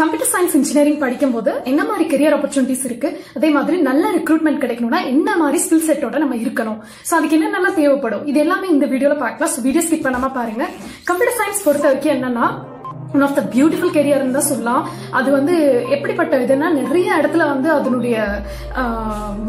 Computer science engineering படிக்கும்போது என்ன மாதிரி கெரியர் ஆப்பர்ச்சுனிட்டிஸ் இருக்கு? அதே மாதிரி நல்ல ரெக்ரூட்மெண்ட் கிடைக்கணும்னா என்ன மாதிரி ஸ்கில் செட்டோட நம்ம இருக்கணும்? ஸோ அதுக்கு என்னென்ன தேவைப்படும்? இது எல்லாமே இந்த வீடியோல பார்க்கலாம். ஸோ வீடியோ ஸ்கிப் பண்ணாம பாருங்க. கம்ப்யூட்டர் சயின்ஸ் பொறுத்த வரைக்கும் என்னன்னா ஒன் ஆஃப் த பியூட்டிஃபுல் கெரியர்னு தான் சொல்லலாம். அது வந்து எப்படிப்பட்ட இதுன்னா நிறைய இடத்துல வந்து அதனுடைய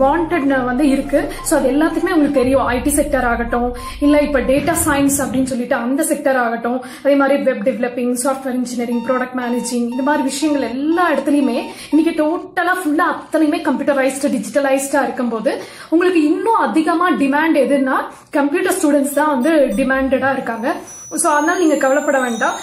வாண்டட் வந்து இருக்கு. ஸோ அது எல்லாத்துக்குமே உங்களுக்கு தெரியும். ஐடி செக்டர் ஆகட்டும் இல்லை இப்போ டேட்டா சயின்ஸ் அப்படின்னு சொல்லிட்டு அந்த செக்டர் ஆகட்டும் அதே மாதிரி web developing software engineering product managing இந்த மாதிரி விஷயங்கள் எல்லா இடத்துலையுமே இன்னைக்கு டோட்டலாக ஃபுல்லாக அத்தனையுமே கம்ப்யூட்டரைஸ்டு டிஜிட்டலைஸ்டா இருக்கும்போது உங்களுக்கு இன்னும் அதிகமாக டிமாண்ட் எதுன்னா கம்ப்யூட்டர் ஸ்டூடெண்ட்ஸ் தான் வந்து டிமாண்டடா இருக்காங்க. ஸோ அதனால் நீங்கள் கவலைப்பட வேண்டாம்.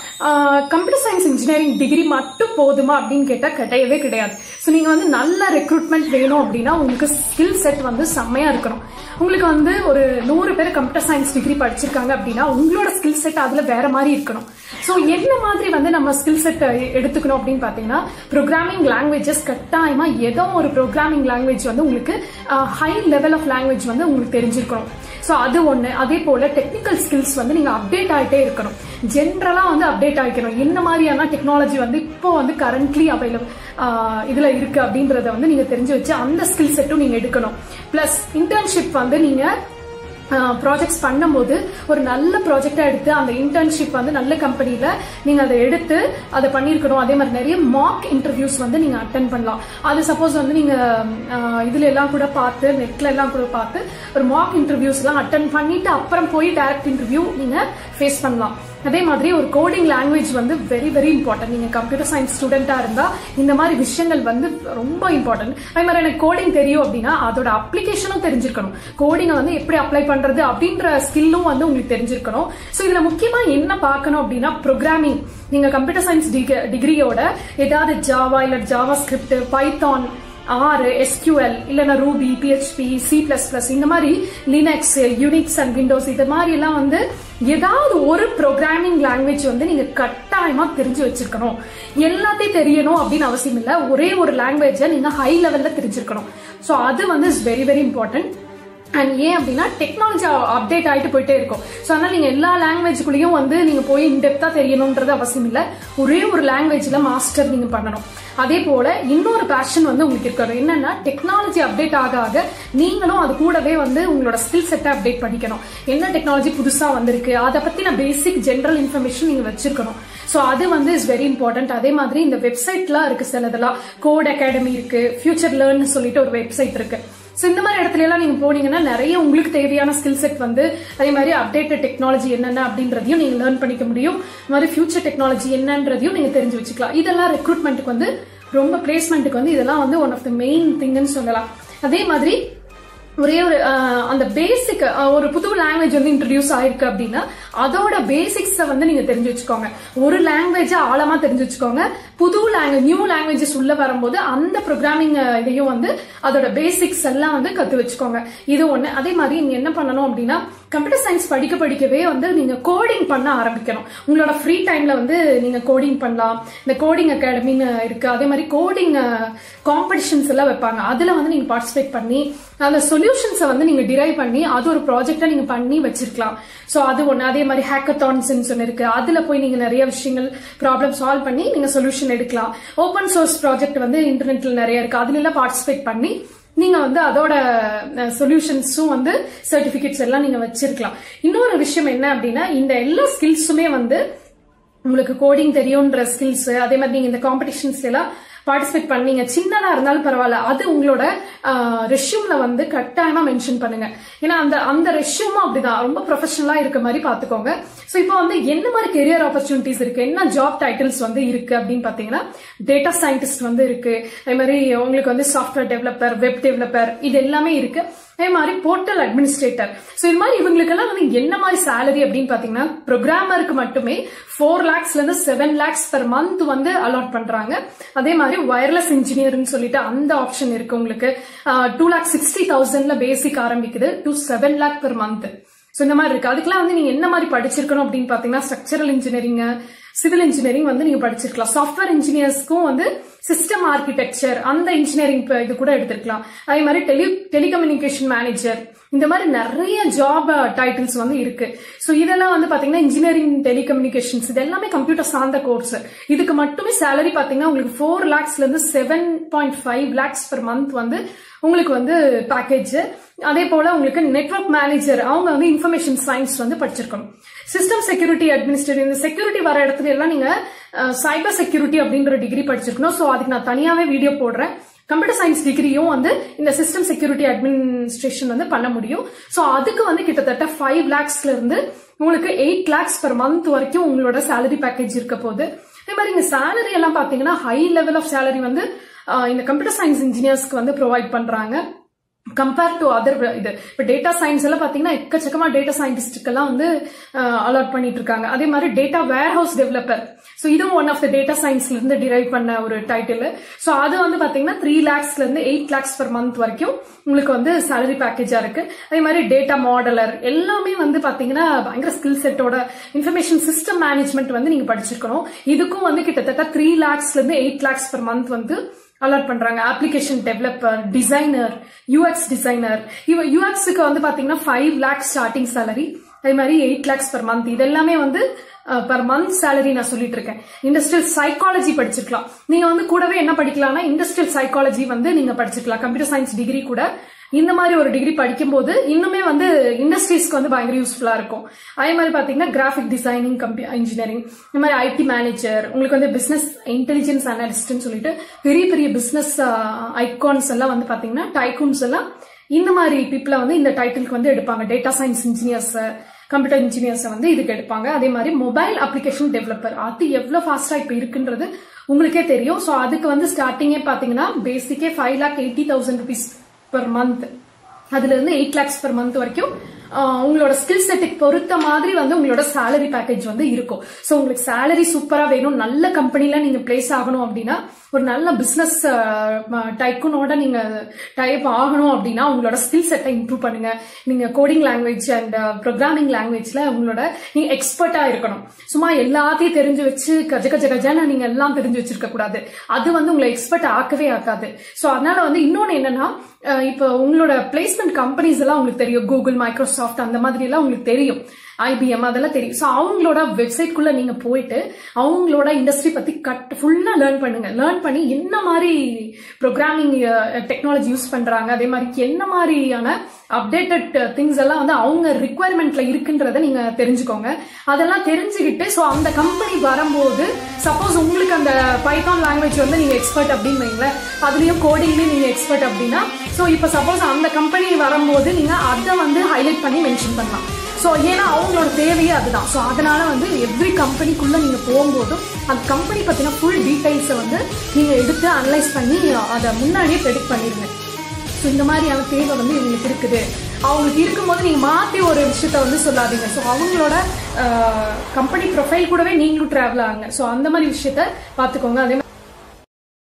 கம்ப்யூட்டர் சயின்ஸ் இன்ஜினியரிங் டிகிரி மட்டும் போதுமா அப்படின்னு கேட்டால் கிடையவே கிடையாது. ஸோ நீங்கள் வந்து நல்ல ரெக்ரூட்மெண்ட் வேணும் அப்படின்னா உங்களுக்கு ஸ்கில் செட் வந்து செம்மையாக இருக்கணும். உங்களுக்கு வந்து ஒரு நூறு பேர் கம்ப்யூட்டர் சயின்ஸ் டிகிரி படிச்சிருக்காங்க அப்படின்னா உங்களோட ஸ்கில் செட் அதில் வேற மாதிரி இருக்கணும். ஸோ என்ன மாதிரி வந்து நம்ம ஸ்கில் செட் எடுத்துக்கணும் அப்படின்னு பார்த்தீங்கன்னா ப்ரோக்ராமிங் லாங்குவேஜஸ் கட்டாயமாக ஏதோ ஒரு ப்ரோக்ராமிங் லாங்குவேஜ் வந்து உங்களுக்கு ஹை லெவல் ஆஃப் லாங்குவேஜ் வந்து உங்களுக்கு தெரிஞ்சிருக்கணும். ஸோ அது ஒன்று அதே போல் டெக்னிக்கல் ஸ்கில்ஸ் வந்து நீங்கள் அப்டேட் ஆகிட்டு இருக்கணும். ஜென்ரலாக வந்து அப்டேட் ஆகிக்கணும். என்ன மாதிரியான டெக்னாலஜி வந்து இப்போ வந்து கரண்ட்லி அவைலபிள் இதில் இருக்கு அப்படின்றத வந்து நீங்கள் தெரிஞ்சு வச்சு அந்த ஸ்கில் செட்டும் நீங்கள் எடுக்கணும். ப்ளஸ் இன்டர்ன்ஷிப் வந்து நீங்கள் ப்ராஜெக்ட்ஸ் பண்ணும்போது ஒரு நல்ல ப்ராஜெக்டா எடுத்து அந்த இன்டர்ன்ஷிப் வந்து நல்ல கம்பெனியில் நீங்க அதை எடுத்து அதை பண்ணிருக்கணும் அதே மாதிரி நிறைய மாக் இன்டர்வியூஸ் வந்து நீங்க அட்டன் பண்ணலாம். அது சப்போஸ் வந்து நீங்க இதுல எல்லாம் கூட பார்த்து நெட்ல எல்லாம் கூட பார்த்து ஒரு மாக் இன்டர்வியூஸ் எல்லாம் அட்டன் பண்ணிட்டு அப்புறம் போய் டைரக்ட் இன்டர்வியூ நீங்க ஃபேஸ் பண்ணலாம். அதே மாதிரி ஒரு கோடிங் லாங்குவேஜ் வந்து வெரி வெரி இம்பார்ட்டன்ட் நீங்க கம்ப்யூட்டர் சயின்ஸ் ஸ்டூடெண்டா இருந்தா இந்த மாதிரி விஷயங்கள் வந்து ரொம்ப இம்பார்ட்டன்ட் அதே மாதிரி எனக்கு கோடிங் தெரியும் அப்படின்னா அதோட அப்ளிகேஷனும் தெரிஞ்சிருக்கணும். கோடிங்கை வந்து எப்படி அப்ளை பண்றது அப்படின்ற ஸ்கில்லும் வந்து உங்களுக்கு தெரிஞ்சிருக்கணும். ஸோ இதுல முக்கியமா என்ன பார்க்கணும் அப்படின்னா ப்ரோக்ராமிங் நீங்க கம்ப்யூட்டர் சயின்ஸ் டிகிரியோட ஏதாவது ஜாவா இல்ல JavaScript Python R SQL இல்லைன்னா Ruby PHP C plus plus இந்த மாதிரி லினக்ஸ் யூனிக்ஸ் அண்ட் விண்டோஸ் இது மாதிரி எல்லாம் வந்து ஏதாவது ஒரு ப்ரோக்ராமிங் லாங்குவேஜ் வந்து நீங்க கட்டாயமா தெரிஞ்சு வச்சிருக்கணும். எல்லாத்தையும் தெரியணும் அப்படின்னு அவசியம் இல்லை. ஒரே ஒரு லாங்குவேஜை நீங்க ஹை லெவல்ல தெரிஞ்சிருக்கணும். ஸோ அது வந்து is very very important and ஏன் அப்படின்னா டெக்னாலஜி அப்டேட் ஆகிட்டு போயிட்டே இருக்கும். ஸோ அதனால் நீங்கள் எல்லா லாங்குவேஜ்குள்ளேயும் வந்து நீங்கள் போய் இன்டெப்தாக தெரியணுன்றது அவசியம் இல்லை. ஒரே ஒரு லாங்குவேஜில் மாஸ்டர் நீங்கள் பண்ணணும். அதே போல இன்னொரு பேஷன் வந்து உங்களுக்கு இருக்கணும். என்னன்னா டெக்னாலஜி அப்டேட் ஆக ஆக நீங்களும் அது கூடவே வந்து உங்களோட ஸ்கில் செட்டை அப்டேட் பண்ணிக்கணும். என்ன டெக்னாலஜி புதுசாக வந்திருக்கு? அதை பற்றின பேசிக் ஜென்ரல் இன்ஃபர்மேஷன் நீங்கள் வச்சிருக்கணும். ஸோ அது வந்து இஸ் வெரி இம்பார்ட்டன்ட் அதே மாதிரி இந்த வெப்சைட்லாம் இருக்கு சிலதெல்லாம். கோட் அகாடமி இருக்குது ஃபியூச்சர் லேர்ன் சொல்லிட்டு ஒரு வெப்சைட் இருக்குது ஸோ இந்த மாதிரி இடத்துல எல்லாம் நீங்க போனீங்கன்னா நிறைய உங்களுக்கு தேவையான ஸ்கில் செட் வந்து அதே மாதிரி அப்டேட்டட் டெக்னாலஜி என்னென்ன அப்படின்றதையும் நீங்க லேர்ன் பண்ணிக்க முடியும். இந்த மாதிரி ஃபியூச்சர் டெக்னாலஜி என்னன்றதையும் நீங்க தெரிஞ்சு வச்சுக்கலாம். இதெல்லாம் ரெக்ரூட்மெண்ட்டுக்கு வந்து ரொம்ப பிளேஸ்மெண்ட்டுக்கு வந்து இதெல்லாம் வந்து ஒன் ஆஃப் த மெயின் திங்குன்னு சொல்லலாம். அதே மாதிரி ஒரே ஒரு அந்த பேசிக் ஒரு புது லாங்குவேஜ் வந்து இன்ட்ரடியூஸ் ஆயிருக்கு அப்படின்னா அதோட பேசிக்ஸை வந்து நீங்க தெரிஞ்சு வச்சுக்கோங்க. ஒரு லாங்குவேஜ ஆழமா தெரிஞ்சு வச்சுக்கோங்க. புது லாங்குவேஜ் நியூ லாங்குவேஜஸ் உள்ள வரும்போது அந்த ப்ரோக்ராமிங் இதையும் வந்து அதோட பேசிக்ஸ் எல்லாம் வந்து கத்து வச்சுக்கோங்க. இது ஒண்ணு. அதே மாதிரி நீங்க என்ன பண்ணணும் அப்படின்னா கம்ப்யூட்டர் சயின்ஸ் படிக்க படிக்கவே வந்து நீங்க கோடிங் பண்ண ஆரம்பிக்கணும். உங்களோட ஃப்ரீ டைம்ல வந்து நீங்க கோடிங் பண்ணலாம். இந்த கோடிங் அகாடமின்னு இருக்கு. அதே மாதிரி கோடிங் காம்படிஷன்ஸ் எல்லாம் வைப்பாங்க. அதுல வந்து நீங்க பார்ட்டிசிபேட் பண்ணி அந்த சொல்யூஷன்ஸை வந்து நீங்க டிரைவ் பண்ணி அது ஒரு ப்ராஜெக்டா நீங்க பண்ணி வச்சிருக்கலாம். ஸோ அது ஒன்று அதே மாதிரி ஹேக்கத்தான்ஸ் ஒன்று இருக்கு அதுல போய் நீங்க நிறைய விஷயங்கள் ப்ராப்ளம் சால்வ் பண்ணி நீங்க சொல்யூஷன் எடுக்கலாம். ஓப்பன் சோர்ஸ் ப்ராஜெக்ட் வந்து இன்டர்நெட்ல நிறைய இருக்கு. அதுல எல்லாம் பார்ட்டிசிபேட் பண்ணி நீங்க வந்து அதோட சொல்யூஷன்ஸும் வந்து சர்டிபிகேட்ஸ் எல்லாம் நீங்க வச்சிருக்கலாம். இன்னொரு விஷயம் என்ன அப்படின்னா இந்த எல்லா ஸ்கில்ஸுமே வந்து உங்களுக்கு கோடிங் தெரியும்ன்ற ஸ்கில்ஸ் அதே மாதிரி நீங்க இந்த காம்படிஷன்ஸ் எல்லாம் பார்ட்டிசிபேட் பண்ணீங்க சின்னதா இருந்தாலும் பரவாயில்ல. அது உங்களோட ரெஷ்யூம்ல வந்து கட்டாயமா மென்ஷன் பண்ணுங்க. ஏன்னா அந்த அந்த ரெஷ்யூமும் அப்படிதான். ரொம்ப ப்ரொஃபஷனலா இருக்க மாதிரி பாத்துக்கோங்க. ஸோ இப்போ வந்து என்ன மாதிரி கெரியர் ஆப்பர்ச்சுனிட்டிஸ் இருக்கு? என்ன ஜாப் டைட்டில்ஸ் வந்து இருக்கு அப்படின்னு பாத்தீங்கன்னா டேட்டா சயின்டிஸ்ட் வந்து இருக்கு. அதே மாதிரி உங்களுக்கு வந்து சாஃப்ட்வேர் டெவலப்பர் வெப் டெவலப்பர் இது எல்லாமே இருக்கு. அதே மாதிரி போர்ட்டல் அட்மினிஸ்ட்ரேட்டர் ஸோ இது மாதிரி இவங்களுக்கெல்லாம் வந்து என்ன மாதிரி சேலரி அப்படின்னு பாத்தீங்கன்னா ப்ரோக்ராமருக்கு மட்டுமே ஃபோர் லேக்ஸ்ல இருந்து செவன் லேக்ஸ் பெர் மந்த் வந்து அலாட் பண்றாங்க. அதே மாதிரி வயர்லெஸ் இன்ஜினியர்னு சொல்லிட்டு அந்த ஆப்ஷன் இருக்கு உங்களுக்கு. டூ லேக் சிக்ஸ்டி தௌசண்ட்ல பேசிக் ஆரம்பிக்குது to seven lakh per month so இந்த மாதிரி இருக்கு. அதுக்கெல்லாம் வந்து நீங்க என்ன மாதிரி படிச்சிருக்கணும் அப்படின்னு பாத்தீங்கன்னா ஸ்ட்ரக்சரல் இன்ஜினியரிங் சிவில் இன்ஜினியரிங் வந்து நீங்க படிச்சிருக்கலாம். சாஃப்ட்வேர் இன்ஜினியர்ஸ்க்கும் வந்து சிஸ்டம் ஆர்கிடெக்சர் அந்த இன்ஜினியரிங் இது கூட எடுத்திருக்கலாம். அதே மாதிரி டெலி டெலிகம்யூனிகேஷன் மேனேஜர் இந்த மாதிரி நிறைய ஜாப் டைட்டில்ஸ் வந்து இருக்கு. ஸோ இதெல்லாம் வந்து பாத்தீங்கன்னா இன்ஜினியரிங் டெலிகம்யூனிகேஷன்ஸ் இது எல்லாமே கம்ப்யூட்டர் சார்ந்த கோர்ஸ் இதுக்கு மட்டுமே சேலரி பாத்தீங்கன்னா உங்களுக்கு ஃபோர் லேக்ஸ்ல இருந்து seven point five lakhs per month வந்து உங்களுக்கு வந்து பேக்கேஜ் அதே போல உங்களுக்கு நெட்ஒர்க் மேனேஜர் அவங்க வந்து இன்ஃபர்மேஷன் சயின்ஸ் வந்து படிச்சிருக்கணும். சிஸ்டம் செக்யூரிட்டி அட்மினிஸ்ட்ரேட்டிவ் இந்த செக்யூரிட்டி வர இடத்துல எல்லாம் நீங்க சைபர் செக்யூரிட்டி அப்படின்ற டிகிரி படிச்சிருக்கணும். ஸோ அதுக்கு நான் தனியாவே வீடியோ போடுறேன். கம்ப்யூட்டர் சயின்ஸ் டிகிரியும் வந்து இந்த சிஸ்டம் செக்யூரிட்டி அட்மினிஸ்ட்ரேஷன் வந்து பண்ண முடியும். ஸோ அதுக்கு வந்து கிட்டத்தட்ட ஃபைவ் லேக்ஸ்ல இருந்து உங்களுக்கு எயிட் லேக்ஸ் பெர் மந்த் வரைக்கும் உங்களோட சேலரி பேக்கேஜ் இருக்க போகுது. அதே மாதிரி இங்க சேலரி எல்லாம் பாத்தீங்கன்னா ஹை லெவல் ஆஃப் சேலரி வந்து இந்த கம்ப்யூட்டர் சயின்ஸ் இன்ஜினியர்ஸ்க்கு வந்து ப்ரொவைட் பண்றாங்க. கம்பேர் டு அதர் இது இப்போ டேட்டா சயின்ஸ் எல்லாம் பாத்தீங்கன்னா எக்கச்சக்கமா டேட்டா சயின்டிஸ்டுக்கெல்லாம் வந்து அலாட் பண்ணிட்டு இருக்காங்க அதே மாதிரி data warehouse developer so இதுவும் ஒன் ஆஃப் த டேட்டா சயின்ஸ்ல இருந்து டிரைவ் பண்ண ஒரு டைட்டில் ஸோ அது வந்து பாத்தீங்கன்னா த்ரீ லேக்ஸ்ல இருந்து எயிட் லேக்ஸ் பர் மந்த் வரைக்கும் உங்களுக்கு வந்து சேலரி பேக்கேஜா இருக்கு. அதே மாதிரி டேட்டா மாடலர் எல்லாமே வந்து பாத்தீங்கன்னா பயங்கர ஸ்கில் செட்டோட இன்ஃபர்மேஷன் சிஸ்டம் மேனேஜ்மெண்ட் வந்து நீங்க படிச்சிருக்கணும். இதுக்கும் வந்து கிட்டத்தட்ட த்ரீ லேக்ஸ்ல இருந்து எயிட் லேக்ஸ் பர் மந்த் வந்து அலாட் பண்றாங்க. Application developer designer UX designer இவ யூஎக்ஸுக்கு வந்து பாத்தீங்கன்னா ஃபைவ் லேக்ஸ் ஸ்டார்டிங் சேலரி அதே மாதிரி எயிட் லேக்ஸ் பர் மந்த் இது எல்லாமே வந்து பர் மந்த் சேலரி நான் சொல்லிட்டு இருக்கேன். இண்டஸ்ட்ரியல் சைக்காலஜி படிச்சிருக்கலாம். நீங்க வந்து கூடவே என்ன படிக்கலாம்னா இண்டஸ்ட்ரியல் சைக்காலஜி வந்து நீங்க படிச்சிருக்கலாம். கம்ப்யூட்டர் சயின்ஸ் டிகிரி கூட இந்த மாதிரி ஒரு டிகிரி படிக்கும்போது இன்னுமே வந்து இண்டஸ்ட்ரீஸ்க்கு வந்து பயங்கர யூஸ்ஃபுல்லாக இருக்கும். அதே மாதிரி பார்த்தீங்கன்னா கிராஃபிக் டிசைனிங் கம்பி இன்ஜினியரிங் இந்த மாதிரி ஐடி மேனேஜர் உங்களுக்கு வந்து பிஸ்னஸ் இன்டெலிஜென்ஸ் அனலிஸ்ட்னு சொல்லிட்டு பெரிய பெரிய பிஸ்னஸ் ஐகான்ஸ் எல்லாம் வந்து பார்த்தீங்கன்னா டைகூன்ஸ் எல்லாம் இந்த மாதிரி பீப்புளை வந்து இந்த டைட்டிலுக்கு வந்து எடுப்பாங்க. டேட்டா சயின்ஸ் இன்ஜினியர்ஸ் கம்ப்யூட்டர் இன்ஜினியர்ஸை வந்து இதுக்கு எடுப்பாங்க. அதே மாதிரி மொபைல் அப்ளிகேஷன் டெவலப்பர் அது எவ்வளோ ஃபாஸ்ட்டாக இப்போ இருக்குன்றது உங்களுக்கே தெரியும். ஸோ அதுக்கு வந்து ஸ்டார்டிங்கே பார்த்தீங்கன்னா பேசிக்கே five lakh eighty thousand rupees per month அதுல இருந்து எயிட் லேக்ஸ் per மந்த் வரைக்கும் ஆஹ், உங்களோட ஸ்கில் செட்டுக்கு பொறுத்த மாதிரி வந்து உங்களோட சேலரி பேக்கேஜ் வந்து இருக்கும். ஸோ உங்களுக்கு சேலரி சூப்பராக வேணும். நல்ல கம்பெனில நீங்க பிளேஸ் ஆகணும் அப்படின்னா ஒரு நல்ல பிசினஸ் டைக்குனோட நீங்க டைப் ஆகணும் அப்படின்னா உங்களோட ஸ்கில் செட்டை இம்ப்ரூவ் பண்ணுங்க. நீங்க கோடிங் லாங்குவேஜ் அண்ட் ப்ரோக்ராமிங் லாங்குவேஜ்ல உங்களோட நீங்க எக்ஸ்பர்ட்டா இருக்கணும். சும்மா எல்லாத்தையும் தெரிஞ்சு வச்சு கஜ கஜ கஜான நீங்க எல்லாம் தெரிஞ்சு வச்சிருக்க கூடாது. அது வந்து உங்களை எக்ஸ்பர்ட் ஆக்கவே ஆக்காது. ஸோ அதனால வந்து இன்னொன்னு என்னன்னா இப்போ உங்களோட பிளேஸ்மெண்ட் கம்பெனிஸ் எல்லாம் உங்களுக்கு தெரியும். கூகுள் மைக்ரோசாஃப்ட் அந்த மாதிரி எல்லாம் உங்களுக்கு தெரியும். ஐபிஎம் அதெல்லாம் தெரியும். ஸோ அவங்களோட வெப்சைட்குள்ளே நீங்கள் போயிட்டு அவங்களோட இண்டஸ்ட்ரி பற்றி கட் ஃபுல்லாக லேர்ன் பண்ணுங்க. லேர்ன் பண்ணி என்ன மாதிரி ப்ரோக்ராமிங் டெக்னாலஜி யூஸ் பண்ணுறாங்க அதே மாதிரி என்ன மாதிரியான அப்டேட்டட் திங்ஸ் எல்லாம் வந்து அவங்க ரிக்குவயர்மெண்ட்ல இருக்குன்றத நீங்கள் தெரிஞ்சுக்கோங்க. அதெல்லாம் தெரிஞ்சுக்கிட்டு ஸோ அந்த கம்பெனி வரும்போது சப்போஸ் உங்களுக்கு அந்த பைத்தான் லாங்குவேஜ் வந்து நீங்கள் எக்ஸ்பர்ட் அப்படின்னு வைங்களேன் அதுலேயும் கோடிங்லேயும் நீங்கள் எக்ஸ்பர்ட் அப்படின்னா ஸோ இப்போ சப்போஸ் அந்த கம்பெனி வரும்போது நீங்கள் அதை வந்து ஹைலைட் பண்ணி மென்ஷன் பண்ணலாம். ஸோ ஏன்னா அவங்களோட தேவையே அதுதான். ஸோ அதனால வந்து எவ்ரி கம்பெனிக்குள்ள நீங்க போகும்போதும் அந்த கம்பெனி பார்த்தீங்கன்னா ஃபுல் டீட்டெயில்ஸை வந்து நீங்க எடுத்து அனலைஸ் பண்ணி அதை முன்னாடியே ப்ரெடிக்ட் பண்ணிடுங்க. ஸோ இந்த மாதிரியான தேவை வந்து இவங்களுக்கு இருக்குது. அவங்களுக்கு இருக்கும்போது நீங்க மாத்தி ஒரு விஷயத்த வந்து சொல்லாதீங்க. ஸோ அவங்களோட கம்பெனி ப்ரொஃபைல் கூடவே நீங்களும் டிராவல் ஆகுங்க. ஸோ அந்த மாதிரி விஷயத்த பார்த்துக்கோங்க. அதே மாதிரி